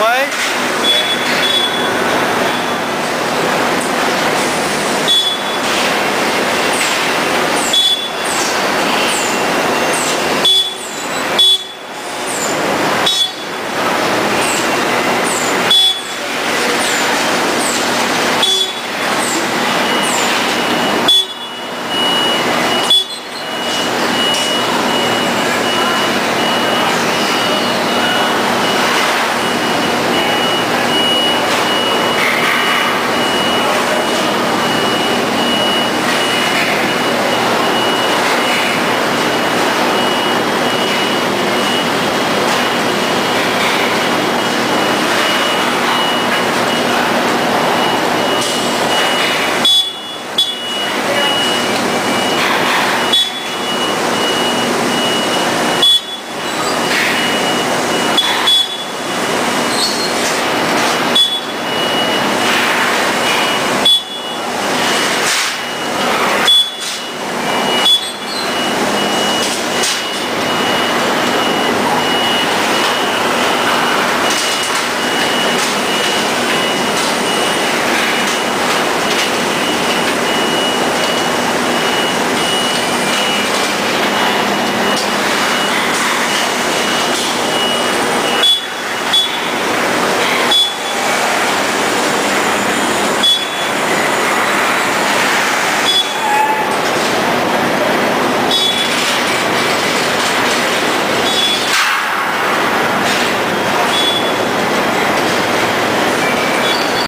way.